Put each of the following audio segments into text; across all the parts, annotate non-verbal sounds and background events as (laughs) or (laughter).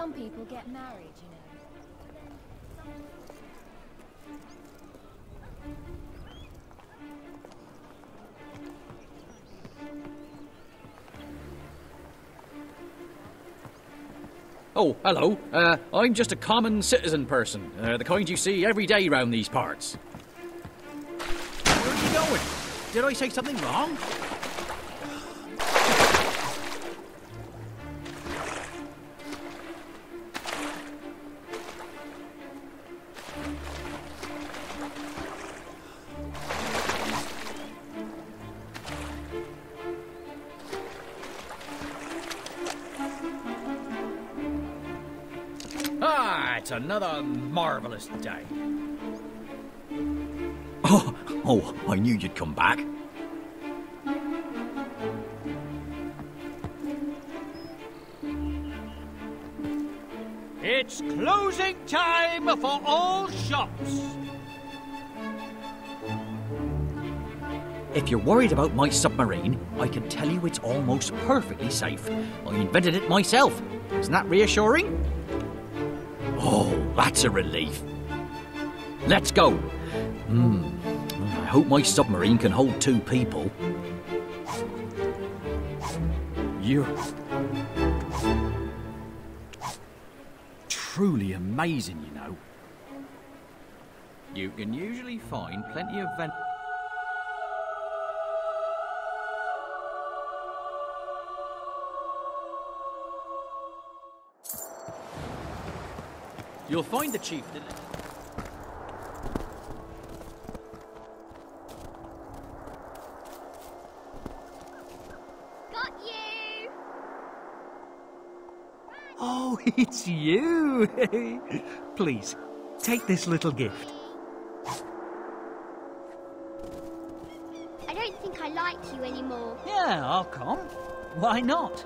Some people get married, you know. Oh, hello. Uh, I'm just a common citizen person, uh, the kind you see every day round these parts. Where are you going? Did I say something wrong? It's another marvelous day. Oh, oh, I knew you'd come back. It's closing time for all shops. If you're worried about my submarine, I can tell you it's almost perfectly safe. I invented it myself. Isn't that reassuring? Oh, that's a relief. Let's go. Hmm. I hope my submarine can hold two people. You're truly amazing, you know. You can usually find plenty of vent. You'll find the chieftain. Got you! Oh, (laughs) it's you! (laughs) Please, take this little gift. I don't think I like you anymore. Yeah, I'll come. Why not?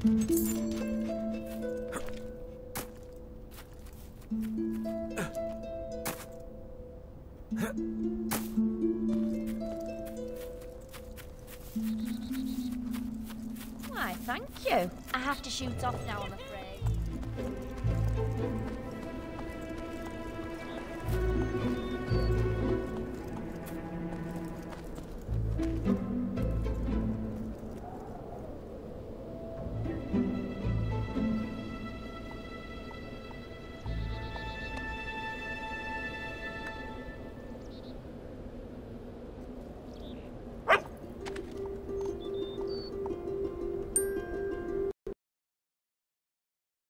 Why, thank you. I have to shoot off now, I'm afraid.